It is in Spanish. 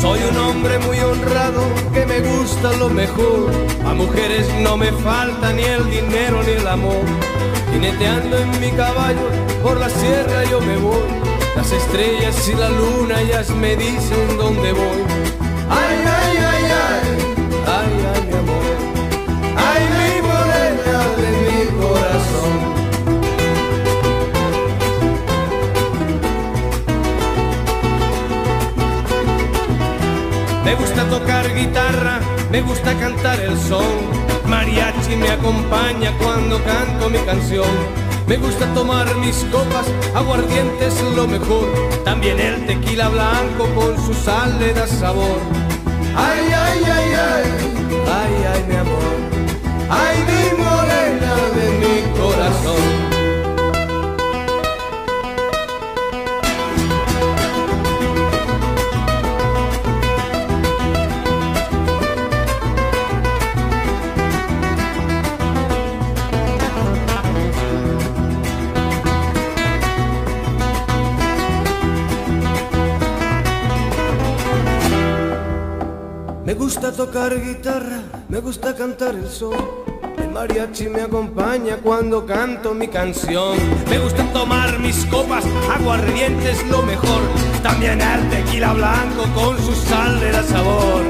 Soy un hombre muy honrado que me gusta lo mejor. A mujeres no me falta ni el dinero ni el amor. Jineteando en mi caballo por la sierra yo me voy. Las estrellas y la luna ellas me dicen dónde voy. Ay, ay, ay, ay. Me gusta tocar guitarra, me gusta cantar el son. Mariachi me acompaña cuando canto mi canción. Me gusta tomar mis copas, aguardiente es lo mejor. También el tequila blanco con su sal le da sabor. Me gusta tocar guitarra, me gusta cantar el sol. El mariachi me acompaña cuando canto mi canción. Me gusta tomar mis copas, aguardiente es lo mejor. También el tequila blanco con su sal de da sabor.